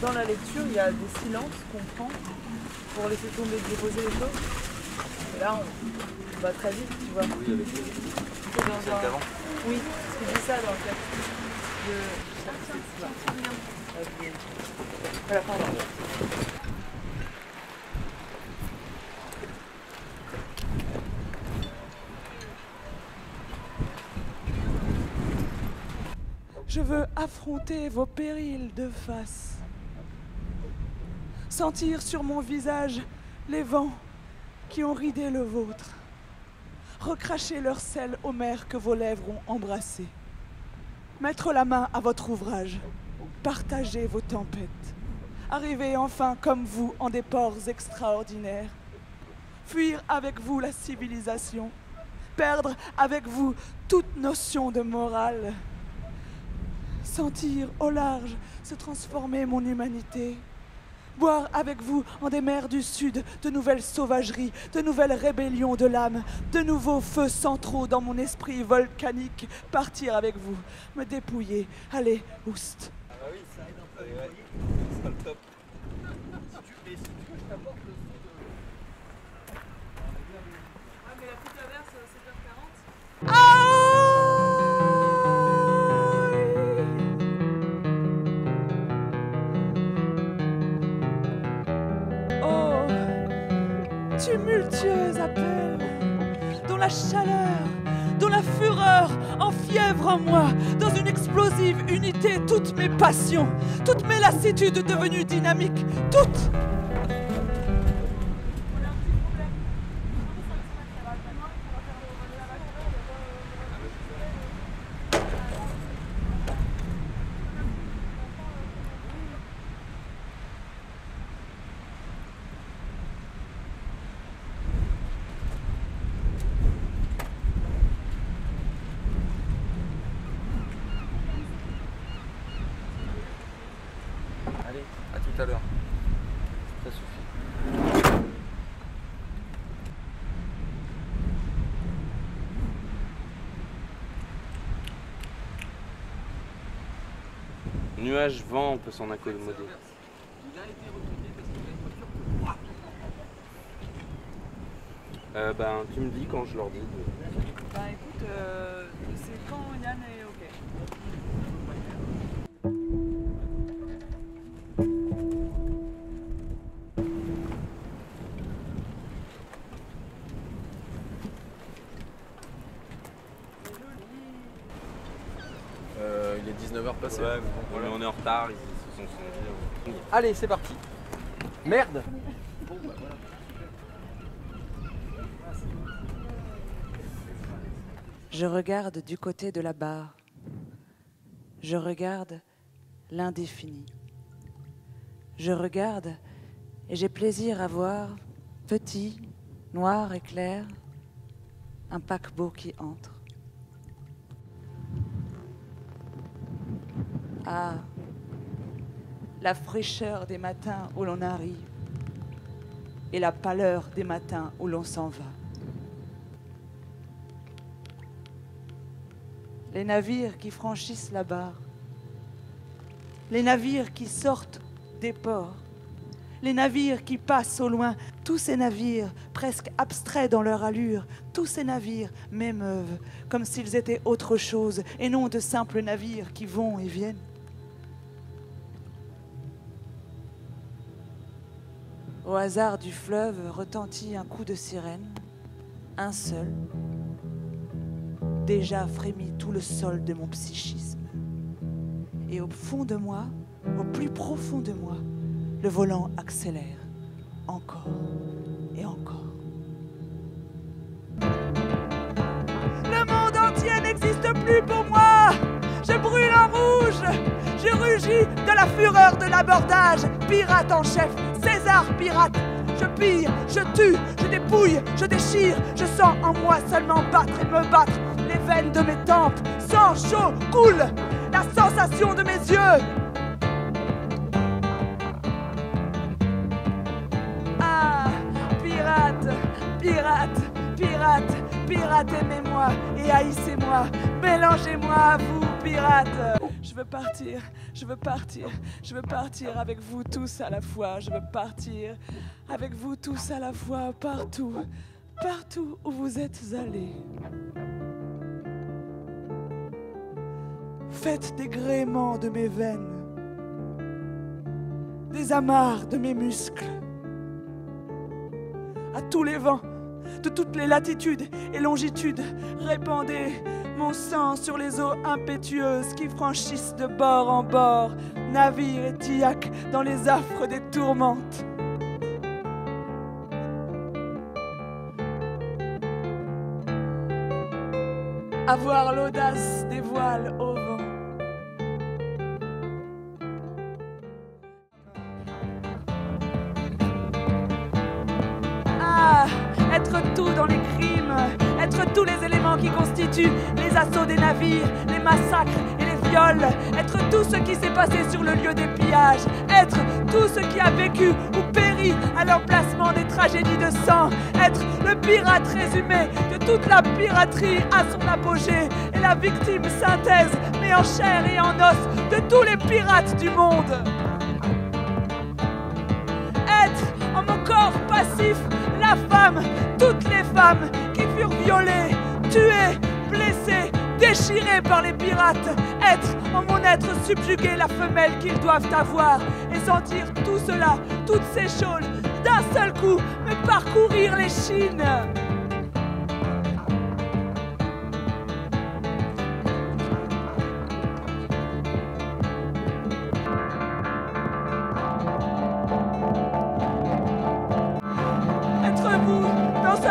dans la lecture, il y a des silences qu'on prend pour laisser tomber, déposer les choses. Et là, on va très vite, tu vois. Oui, avec les C'est un- d'avant. Oui, parce qu'il dit ça dans le texte. De... Voilà, pardon. Je veux affronter vos périls de face. Sentir sur mon visage les vents qui ont ridé le vôtre. Recracher leur sel aux mers que vos lèvres ont embrassées. Mettre la main à votre ouvrage. Partager vos tempêtes. Arriver enfin comme vous en des ports extraordinaires. Fuir avec vous la civilisation. Perdre avec vous toute notion de morale sentir au large se transformer mon humanité. Boire avec vous en des mers du Sud de nouvelles sauvageries, de nouvelles rébellions de l'âme, de nouveaux feux centraux dans mon esprit volcanique. Partir avec vous, me dépouiller. Allez, oust. Ah bah oui, ça tumultueux appel, dont la chaleur, dont la fureur enfièvre en moi, dans une explosive unité, toutes mes passions, toutes mes lassitudes devenues dynamiques, toutes. Allez, à tout à l'heure. Ça suffit. Nuage, vent, on peut s'en accommoder. Euh, ben, tu me dis quand je leur dis. de- Bah écoute, euh, c'est quand Yann est 19h passé. Ouais, mais bon, voilà, on est en retard, ils se sont sont dit. Allez, c'est parti. Merde Je regarde du côté de la barre. Je regarde l'indéfini. Je regarde et j'ai plaisir à voir, petit, noir et clair, un paquebot qui entre. Ah, la fraîcheur des matins où l'on arrive et la pâleur des matins où l'on s'en va. les navires qui franchissent la barre, les navires qui sortent des ports, les navires qui passent au loin, tous ces navires, presque abstraits dans leur allure, tous ces navires m'émeuvent comme s'ils étaient autre chose et non de simples navires qui vont et viennent. Au hasard du fleuve retentit un coup de sirène, un seul, déjà frémit tout le sol de mon psychisme. Et au fond de moi, au plus profond de moi, le volant accélère, encore et encore. Le monde entier n'existe plus pour moi. Je brûle en rouge. Je rugis de la fureur de l'abordage. Pirate en chef, César pirate. Je pille, je tue, je dépouille, je déchire. Je sens en moi seulement battre et me battre. Les veines de mes tempes, sang chaud coule. La sensation de mes yeux. Ah, pirate, pirate, pirate, pirate, aimez-moi et haïssez-moi. Mélangez-moi à vous, pirate. Je veux partir, je veux partir, je veux partir avec vous tous à la fois. Je veux partir avec vous tous à la fois, partout, partout où vous êtes allés. Faites des gréements de mes veines, des amarres de mes muscles. À tous les vents, de toutes les latitudes et longitudes, répandez mon sang sur les eaux impétueuses qui franchissent de bord en bord, navires et tillacs dans les affres des tourmentes. Avoir l'audace des voiles au vent. Les crimes, être tous les éléments qui constituent les assauts des navires, les massacres et les viols, être tout ce qui s'est passé sur le lieu des pillages, être tout ce qui a vécu ou péri à l'emplacement des tragédies de sang, être le pirate résumé de toute la piraterie à son apogée. Et la victime synthèse, mais en chair et en os, de tous les pirates du monde. Être en mon passif la femme, toutes les femmes qui furent violées, tuées, blessées, déchirées par les pirates. Être en mon être subjugué la femelle qu'ils doivent avoir et sentir tout cela, toutes ces choses, d'un seul coup, me parcourir les chines.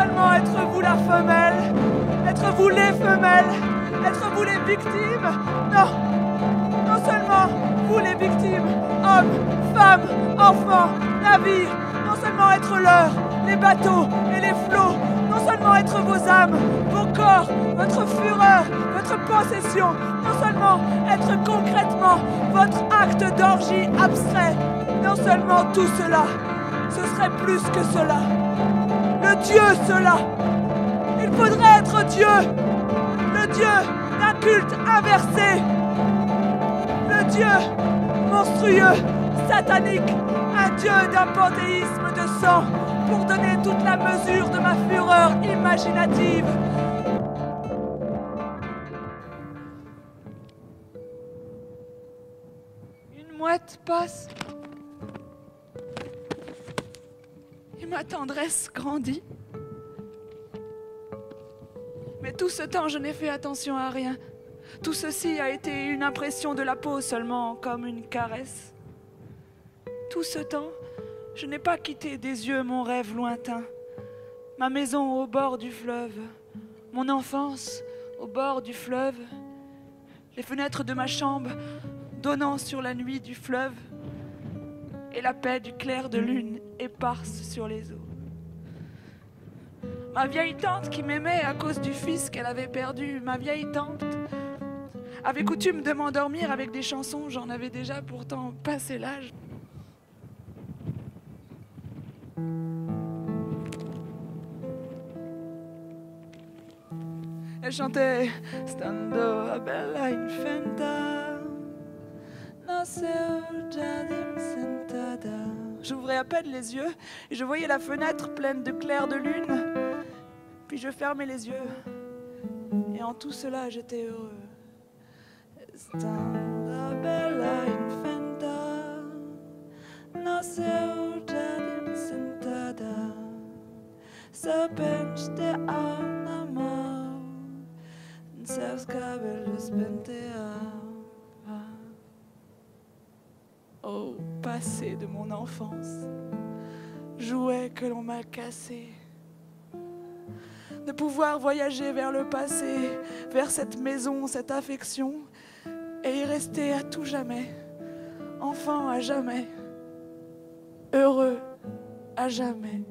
Seulement être vous la femelle, être vous les femelles, être vous les victimes, non, non seulement vous les victimes, hommes, femmes, enfants, navires, non seulement être l'heure, les bateaux et les flots, non seulement être vos âmes, vos corps, votre fureur, votre possession, non seulement être concrètement votre acte d'orgie abstrait, non seulement tout cela, ce serait plus que cela. Dieu, cela. Il faudrait être Dieu. Le Dieu d'un culte inversé. Le Dieu monstrueux, satanique. Un Dieu d'un panthéisme de sang pour donner toute la mesure de ma fureur imaginative. Une mouette passe. Et ma tendresse grandit. Mais tout ce temps, je n'ai fait attention à rien. Tout ceci a été une impression de la peau seulement, comme une caresse. Tout ce temps, je n'ai pas quitté des yeux mon rêve lointain, ma maison au bord du fleuve, mon enfance au bord du fleuve, les fenêtres de ma chambre donnant sur la nuit du fleuve, et la paix du clair de lune éparse sur les eaux. Ma vieille tante qui m'aimait à cause du fils qu'elle avait perdu, ma vieille tante avait coutume de m'endormir avec des chansons, j'en avais déjà pourtant passé l'âge. Elle chantait Stando a bella infanta. J'ouvrais à peine les yeux et je voyais la fenêtre pleine de clairs de lune. Puis je fermais les yeux. Et en tout cela, j'étais heureux. De mon enfance, jouet que l'on m'a cassé. De pouvoir voyager vers le passé, vers cette maison, cette affection, et y rester à tout jamais, enfant à jamais, heureux à jamais.